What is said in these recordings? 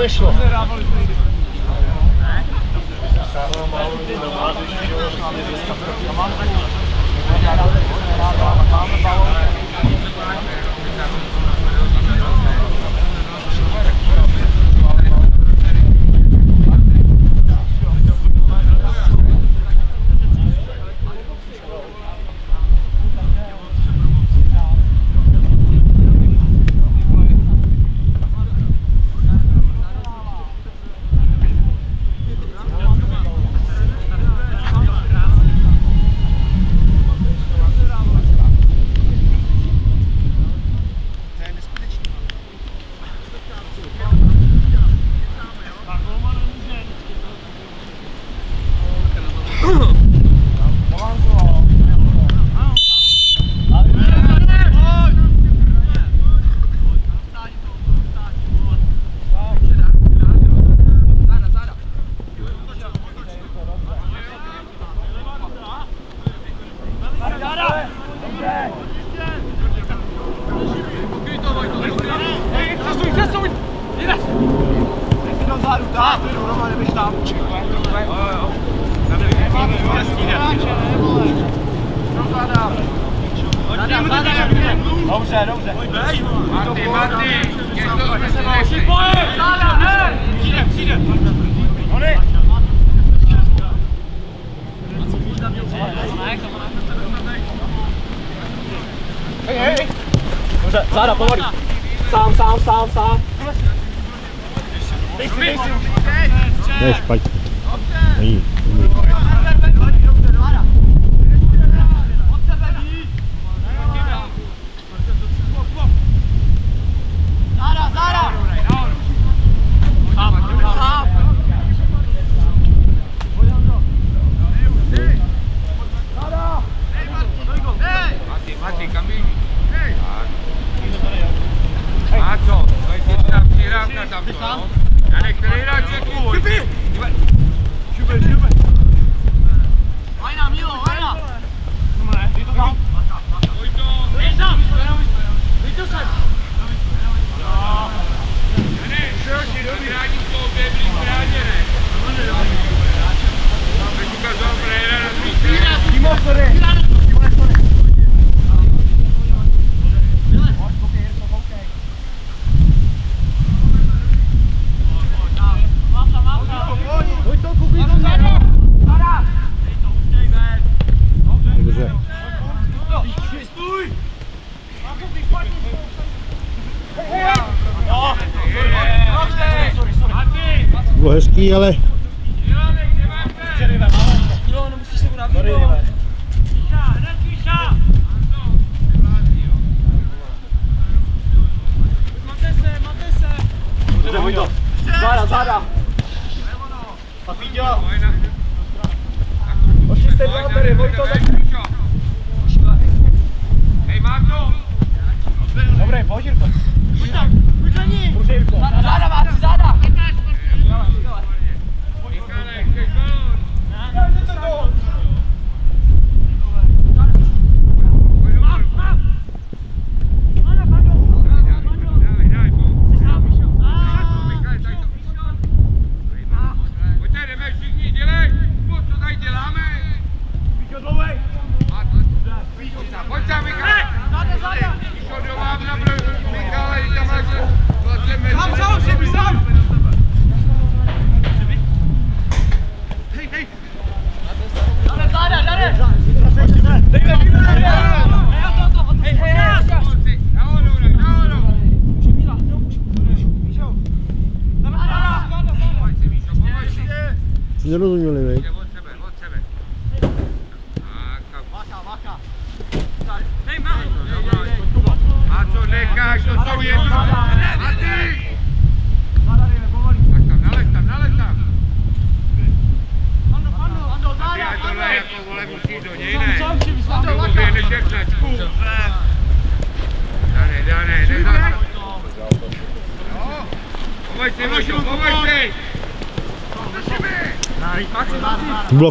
Bez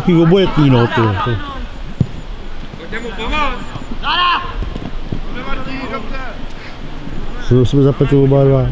nějaký obojetný, no, ty. Pojďte mu pomoct! Dara! jsme zapletit oba dva.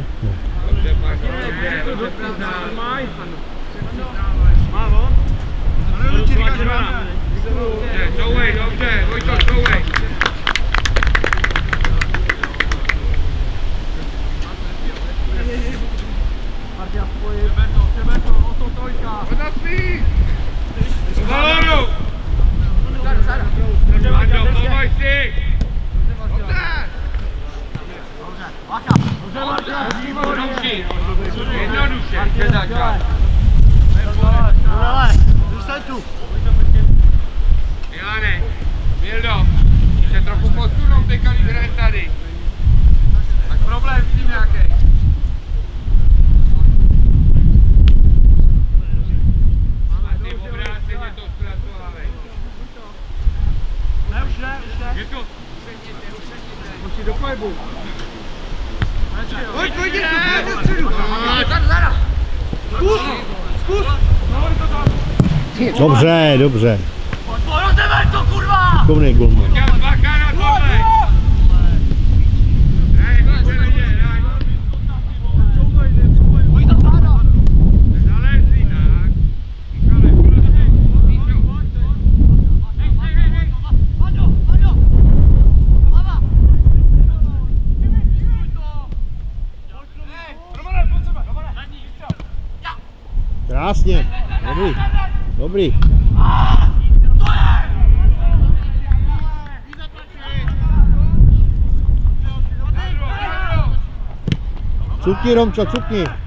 Cukni, Romčo, cukni.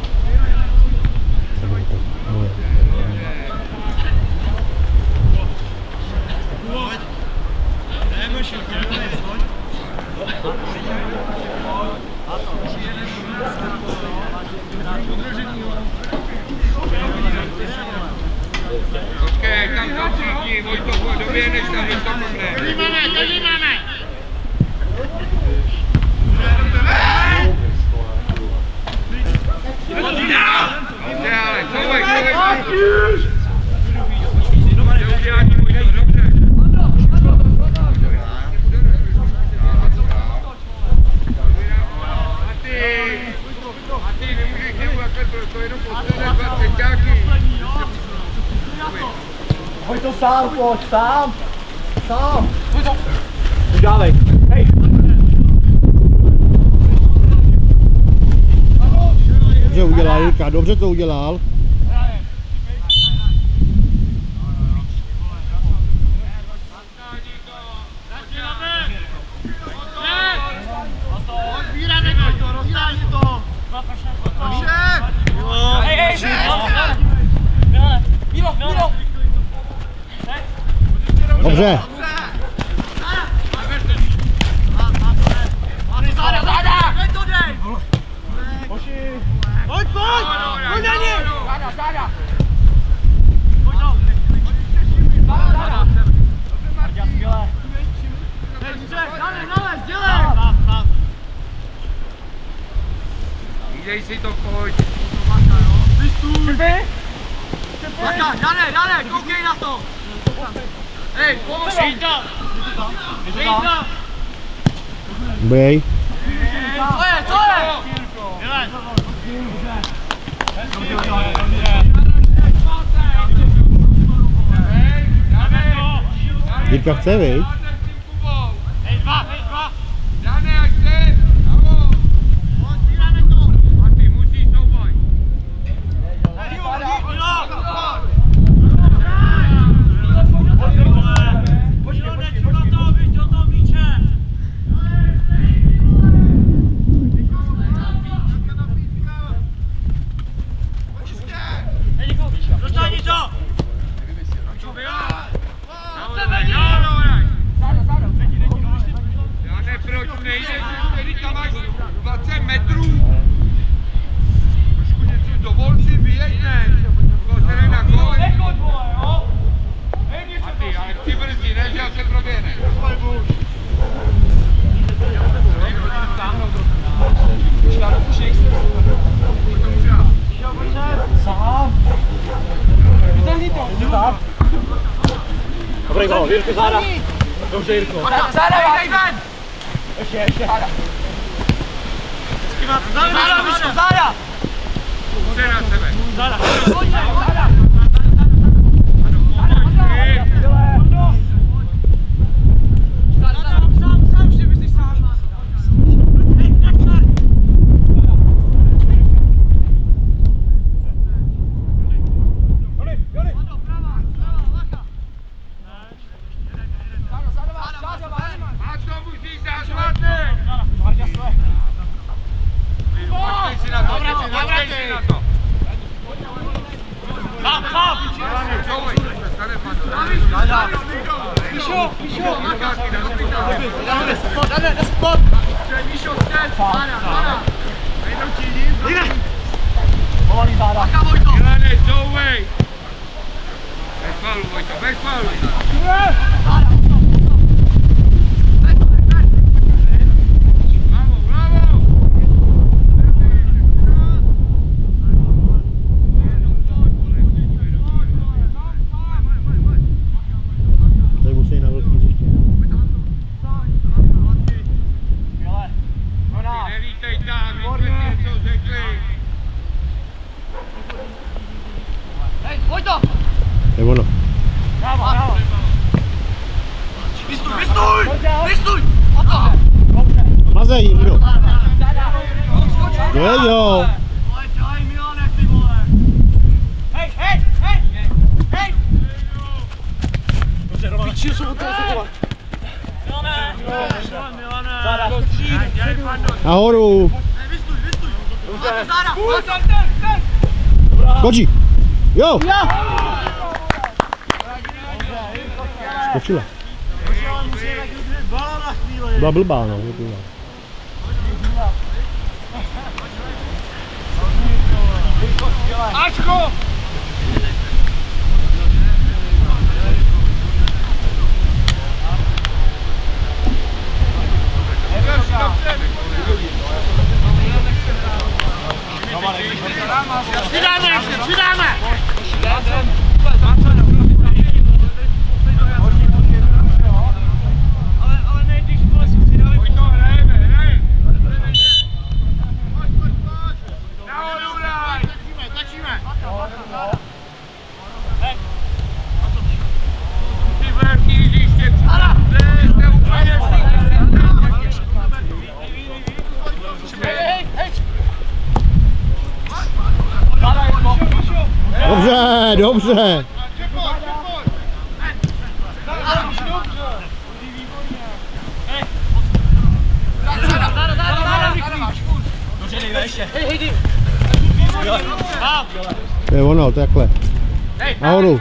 dobře to udělal. Jirka chce, viď? Skočila. Byla blbá, no. Byla. Ačko! Přidáme ještě, přidáme! Dobře, dobře. Je ono, takhle. Nahoru.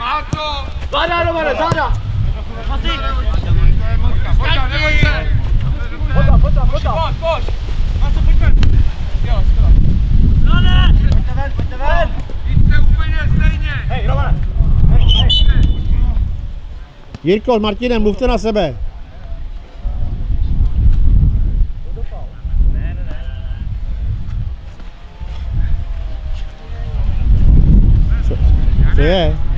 Záda, Romane, záda! to. Pojď, pojď. Máte, pojďte ven. Jo, skoro. No Romane! Pojďte ven, pojďte ven. No, Jděte úplně stejně. Hej, Romane. Jirko, Martine, mluvte na sebe. Co, co je?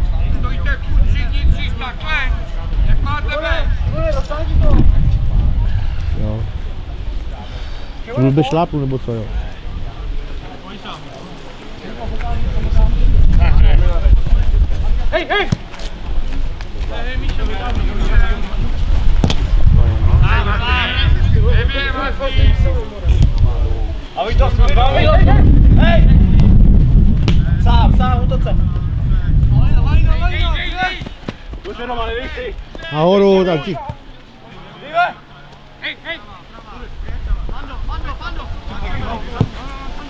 Mluvil by šlápnu nebo co jo? Hej, hej! A vy to zbaví. Hej! Sám, sám, útoce. Dej, dej, dej. Už jenom, ale víš si. Nahoru, tak ti. Dívej. Hej, hej.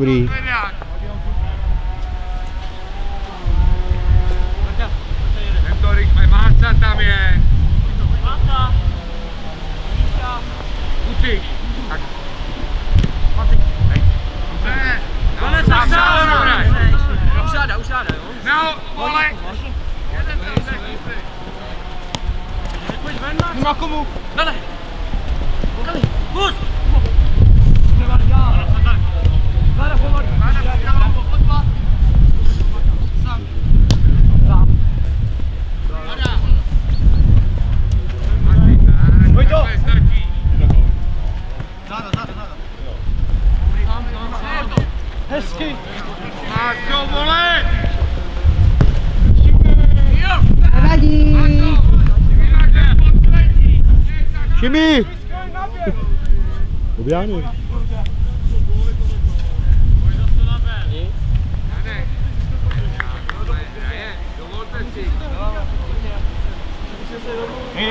sobre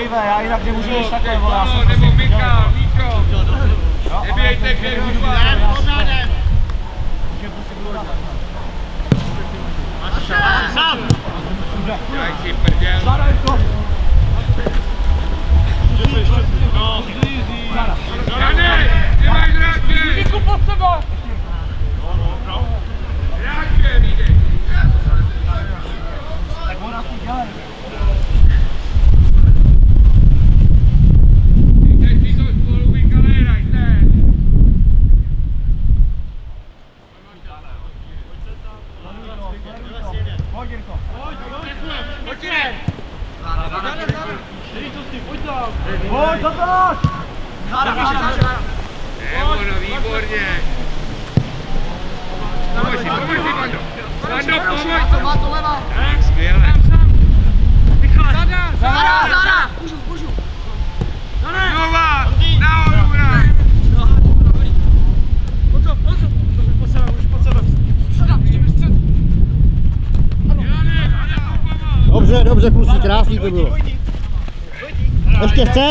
Nejde, já jinak nemůžu jít takhle, vole. já No, jsem nebo prostě- Mika, Míšo. Nebějte ke hudba. Sám! Daj si prdel. Záda, Jirko. Dane, ty máš hráče. Díku pod sebe! Hráče, videj. Tak on nás teď dělá. Dejte si to spolu, Mikale, hrajte. Pojď, Jirko. Pojď, zatáč. Záda, záda, záda. Ne, ono, výborně. Pomož si, pomož si, Vando. Vando, pomož. Má to levá! Tak, skvěle. Záda, záda! Můžu, můžu! Znova, nahoru hraj. Pojď co, pojď co! Pojď sebe, už pod sebe! Záda, ještě mi střed! Dane, Dane, pomož. Dobře, dobře, kluci, krásný to bylo. Ještě chce, Vajvik. Dobře. Pomož mu, Vando. Mazej, Jiřino, mazej! Záda, záda máš! Těžký, těžký! Podolej, pojď! Hraj.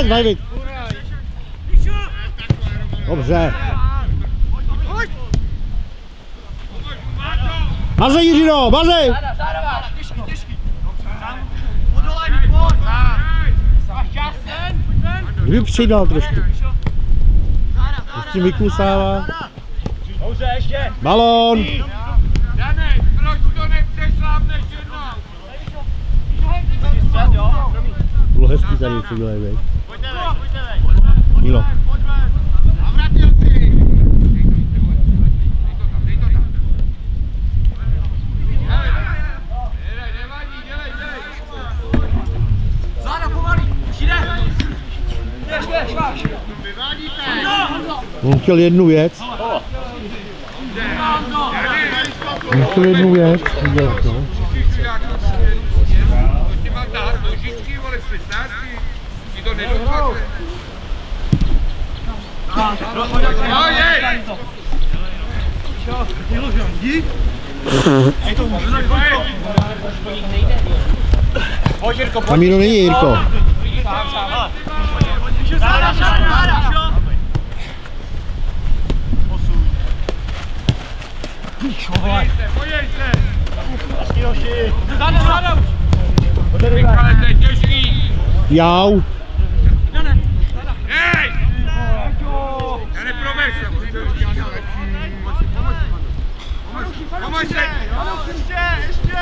Máš čas, ven, pojď ven! Kdyby přidal trošku. Dobře, ještě. Balón. Bylo hezký tady, co dělají, vej. On chtěl jednu věc. On chtěl jednu věc udělat, no. To ti mám dát nožičky, vole, z 15. Ti to nedokáže. No, jej! Tam Míro není, Jirko. Záda, záda, záda. Pojďte, pojďte! To je těžký! Jau. Hej! Já neprober se, musím to udělat lepší. Pomož se! Ještě, ještě.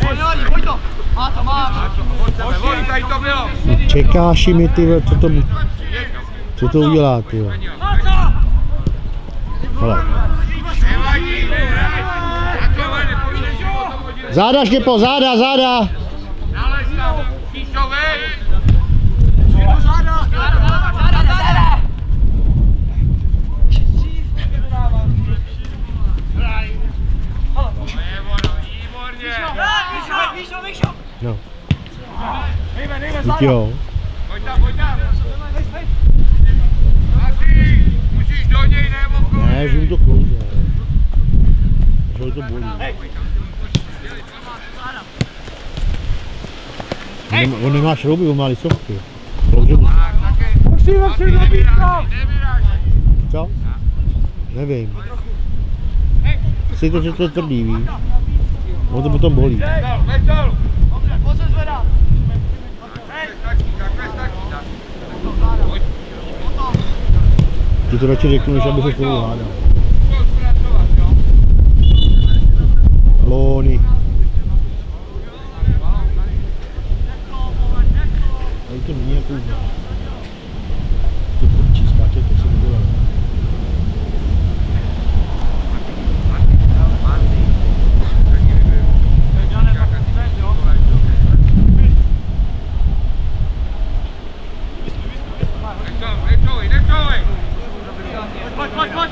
Pojď, pojď, pojď to. Má to, má. Od tebe, od tady to bylo! Čekáš mi ty, co to, co to udělá, ty. Hele. Nevadí, hraj! A co, vole, nepojďte život, hodinu. Záda, Štěpo, záda, záda. No. Jo. Pojď tam, pojď tam! Musíš do něj nebo Ne, že to klouže. Že to bolí. On nemá, on nemá šrouby, on má lisovky. Klouže mu. Musíme si nevyrážet. Co? Nevím. Si to, že to je tvrdý, víš? On to potom bolí. Ti to radši řeknu, než aby se s tebou hádal. pojď zpracovat, jo? Lóny. Tady to není jako Ty kurčí skáče, to se nedělá. Nechoj, nechoj, nechoj! Pojď, pojď, pojď.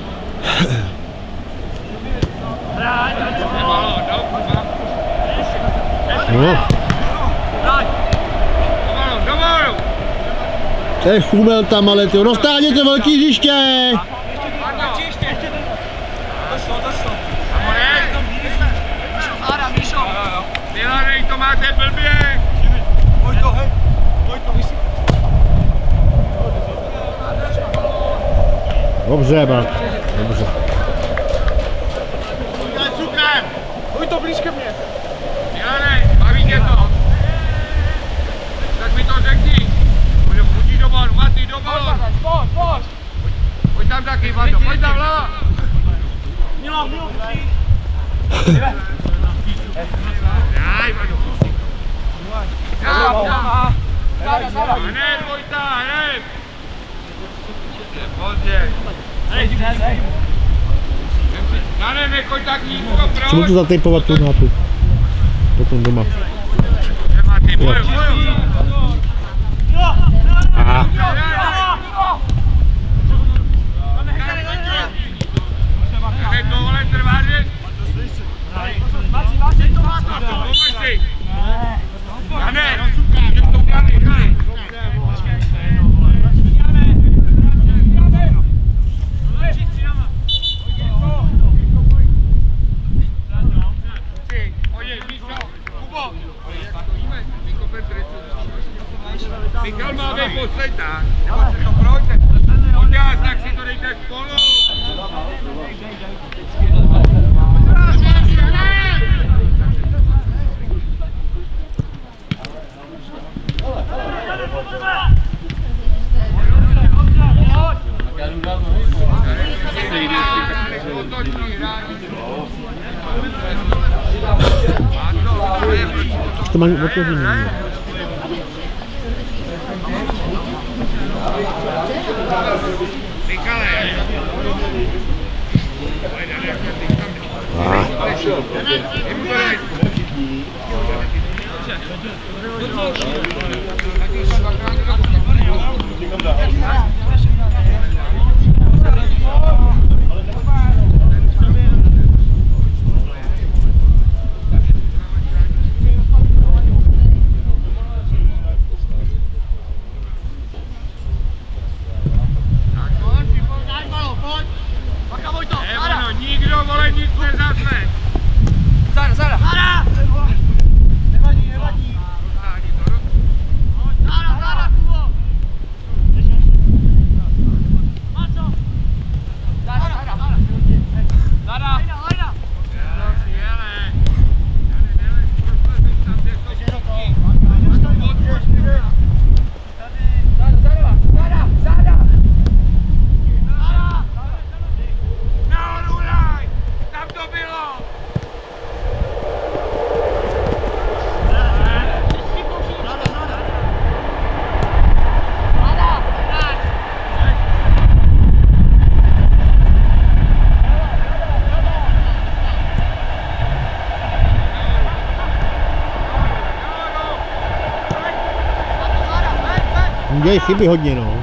Nemalo, do, No, domalu, domalu! To je chumel tam, ale ty. Roztáhněte velký hřiště! Dobře, brat. Dobře. Pojď to blíž ke mně. Milanej, baví tě to? Tak mi to řekni. Pojď, pojď do balonu, Maty, do balonu. Pojď, pojď. Pojď tam taky, Mato, pojď tam, lava. Milo, Milo. Daj, Mato. Dám, dám. Záda, záda. Hned, Vojta, hned. Je pozdě. Hej, hej, hej. Dane, nechoď tak nízko, Chci mu to proč? zatejpovat tu nátu. Potom doma. Maty, boju, boju. Aha. Hned tohle trvá, že? Máci, máci, to má to. Mato, pomož si. Dane, jdi to kamy, hned. Michal má být poslední, nebo se to projde. Udělá tak si to dejte spolu. Už to mají otevřený. chyby hodně, no.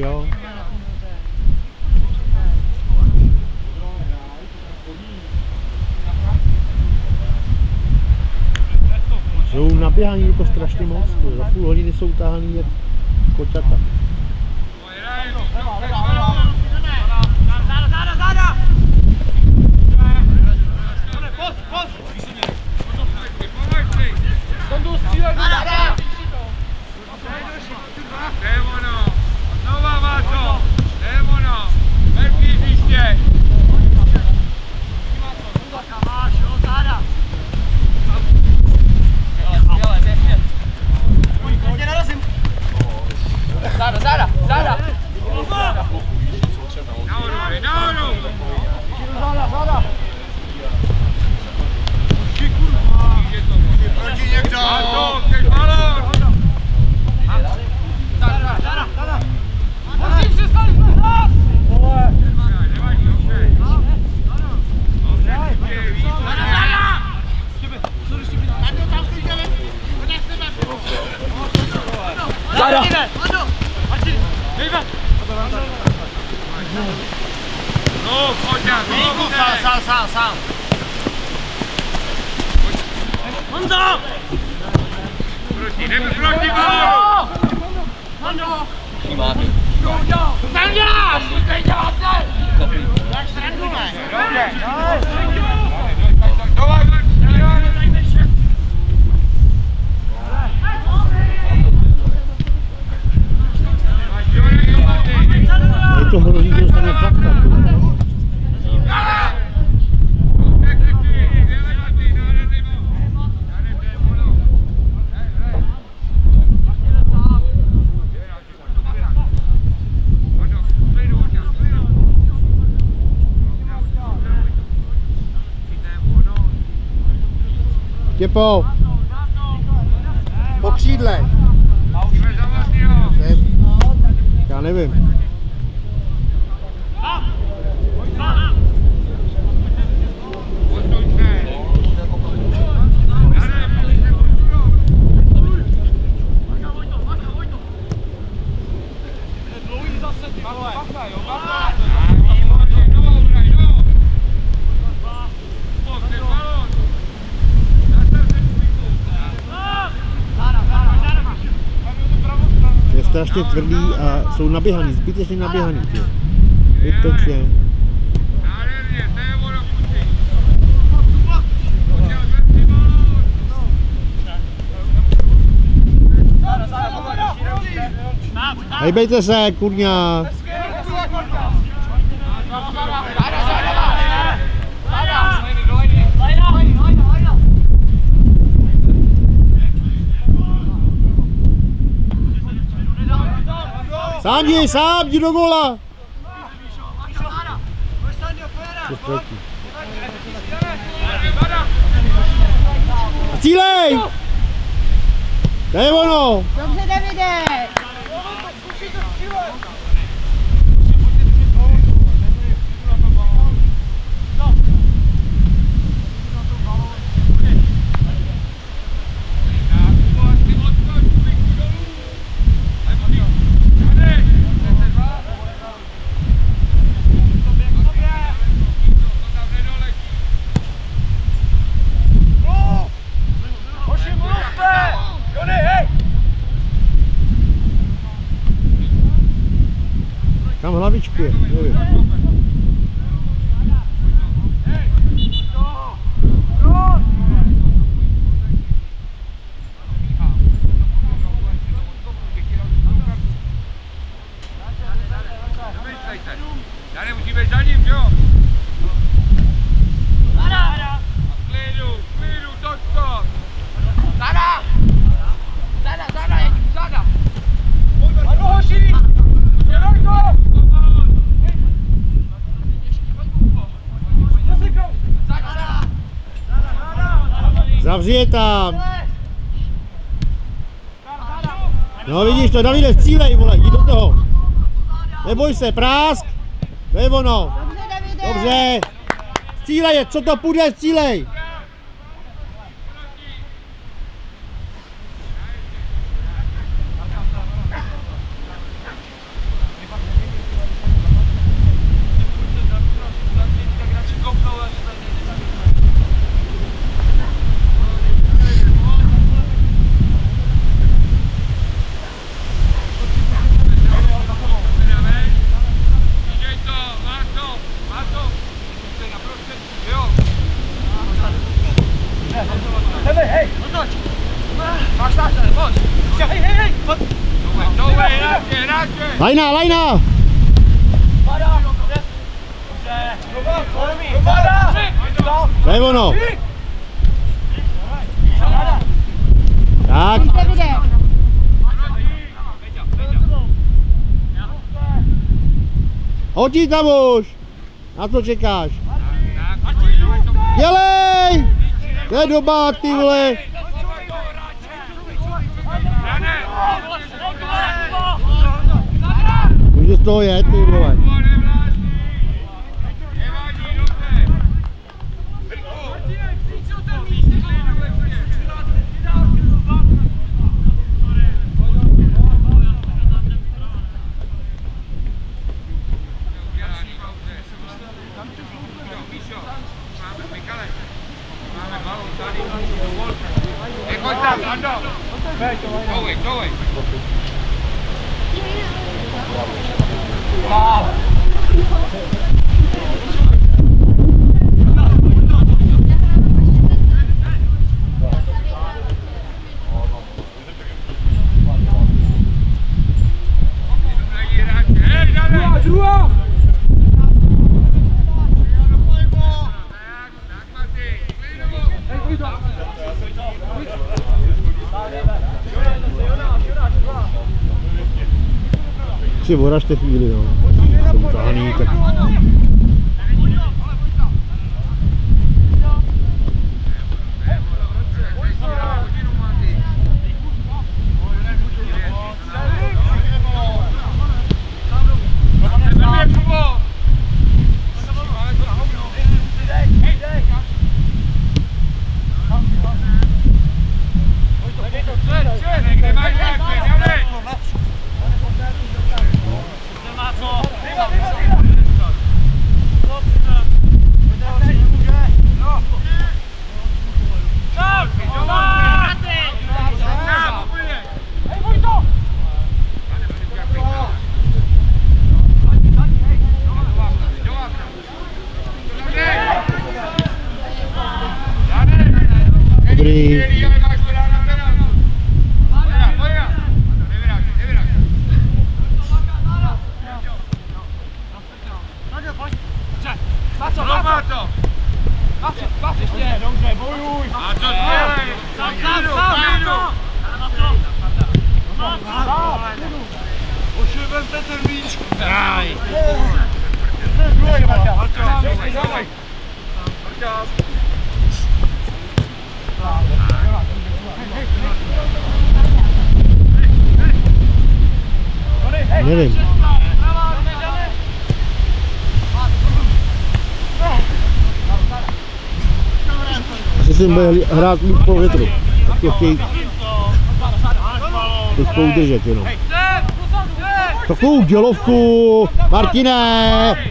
Jo. Jsou naběhaný jako strašně moc, za půl hodiny jsou utáhaný jak koťata. Paul. Strašně tvrdý a jsou naběhaný, zbytečně naběhaný. Balón. Hejbejte se, kurňa. Sám jdi, sám, jdi do gola. To ztratí. A Cílej! To je ono! Dobře, Davide. Je tam. No vidíš to, Davide, střílej, vole, jdi do toho. Neboj se, prásk. To je ono. Dobře, Davide. Dobře. Střílej je, co to půjde, střílej. Dížej to, má to, má to. To je naprosto, jo. Dovej, dovej, hráče, hráče. Lajna, lajna. To je ono. Tak, Davide. Hodí tam už. Na co čekáš? Dělej! To je doba, ty vole. Může z toho jet, ty vole. I know. Going, going. Mom. Si voražte chvíli, no. Jsem tahaný, tak... Yeah. bude hrát po větru. Tak to chtějí teďko udržet jenom. Takovou dělovku, Martine!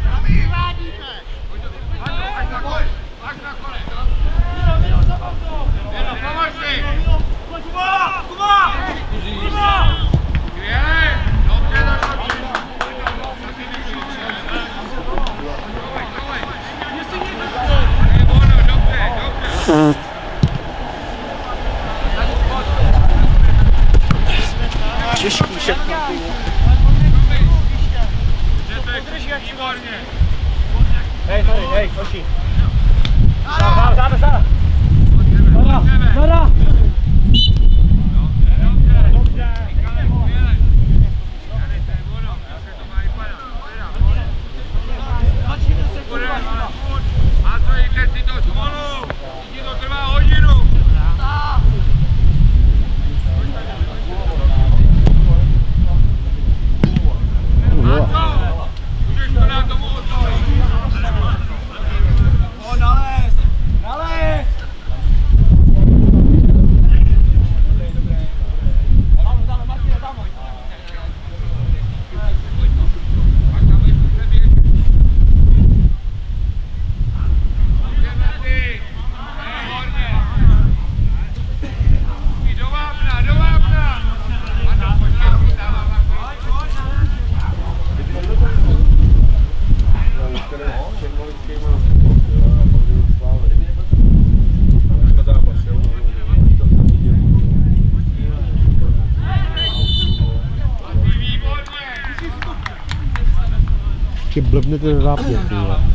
就是รอปอ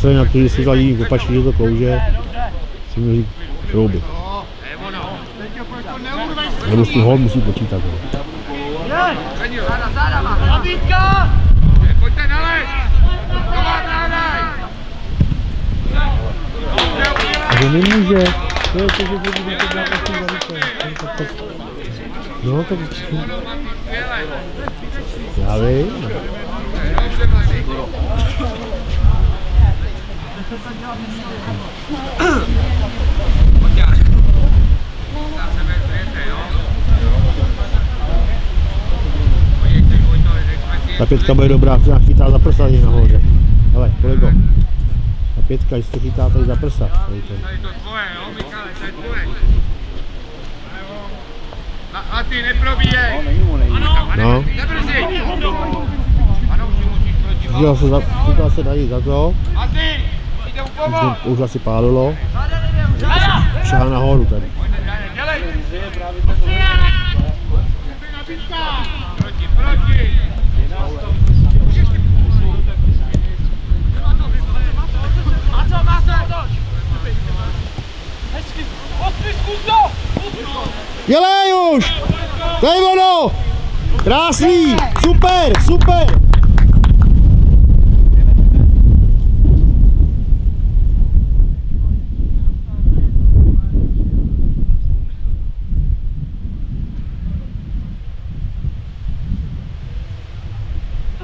zase na který si zadí opačně, že to klouže, si říct, šrouby. Nebo s tím hol musí počítat. No. Ne? Pojďte na les! To nemůže. To je to, že to bude to dát asi velice. No, tak... Já vím. Ta pětka bude dobrá, co nás chytá za prsa tady nahoře. Hele, kolego. Ta pětka, jestli to chytá tady za prsa. Tady to. Tady to tvoje, jo, Michale, to je tvoje. A, a ty neprobíjej. Ano, No. Nebrzi. Ano, už musíš proti Chytá se, za, chytá se tady za to. A ty, Už, už asi pálilo. Šahá nahoru tady. Dělej už! To je ono! Krásný! Super, super!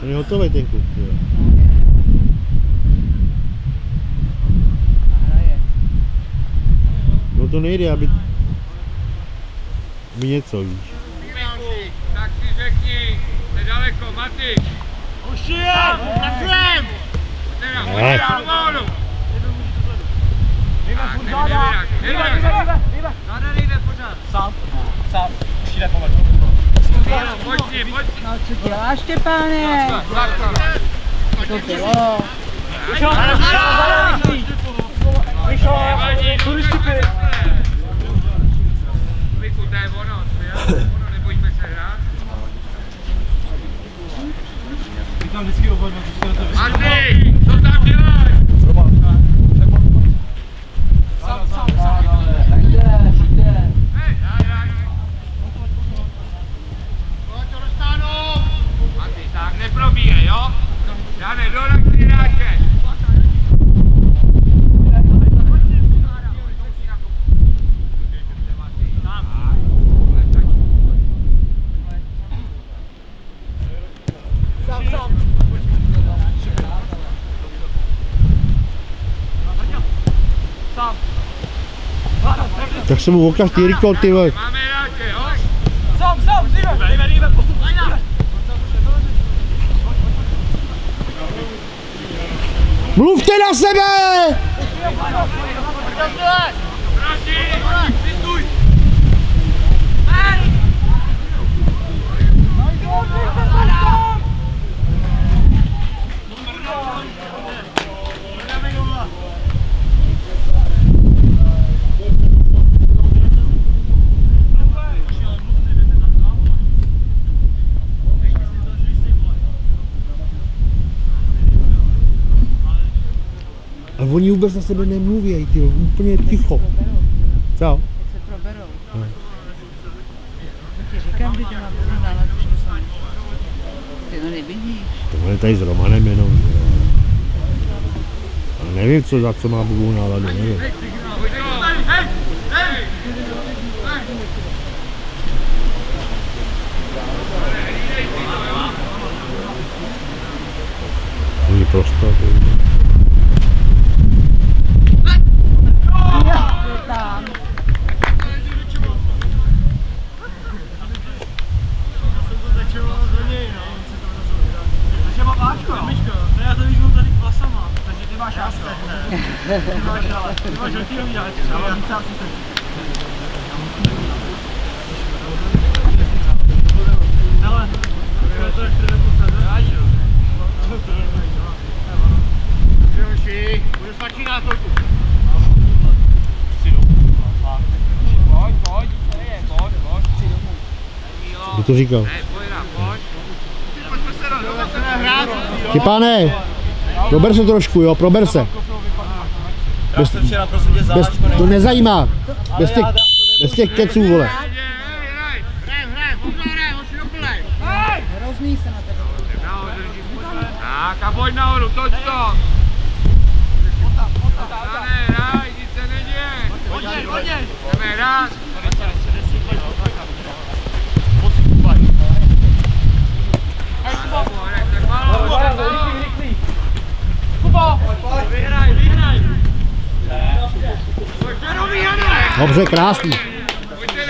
Ten je hotový ten kluk. jo. No to nejde, aby mi něco víš. Tak si řekni, nedaleko, Maty. Už je, pracujeme. Teda, Ne. pojďte dál vodu. Tak, nevyrak, nevyrak. Sám, sám, přijde pomalu. Pojď si, pojď si. No co děláš, Štěpáne? To bylo. Nevadí, turistiky. Viku, to je ono, to ono, nebojíme se hrát. Ty tam vždycky oba dva, to to Maty, co tam děláš? Hej, hej, hej. Pojď to dostanu. Maty, tak neprobíje, jo? Jane, do rakcináče. Tak se mu ukaž ty Riko, ty vole. Máme ráče, jo? Sám, sám, jdeme, jdeme, jdeme, posun, jdeme. Mluvte na sebe! Proti! Vystuj! A oni vůbec na sebe nemluví, ty úplně ticho. Co? Se proberou. Ti říkám, že tě. Ty to nevidíš. To je tady s Romanem jenom. Ale nevím, co za co má blbou náladu, nevím. Není prostor vole. Tam. Takže mám Ačko, jo? No já to vyzvu tady klasama, takže ty máš Ačko. Ty máš, ale, ty máš žlutý nový Ačko, já mám víc asistent. Hele, to je 4 plus na dráží, jo. Joši, budu stačí na to. Chci domů, fakt. Pojď, pojď, tady je, pojď, pojď. Mílo. Kdo to říkal? Hej, pojď na, pojď. Pojďme se do, pojďme se hrát. Štěpáne, prober se trošku, jo, prober se. Jsem Bez, závačko to nezajímá. Bez těch, bez těch keců, vole. Hrozný se na tebe. Tak a pojď nahoru, toč to! Stane, hraj, nic se neděje! Hodně, hodně. Jdeme hrát! Tak málo, Kubo. Vyhraj, vyhraj. Pojďte nový, Jane! Dobře, krásný. Pojďte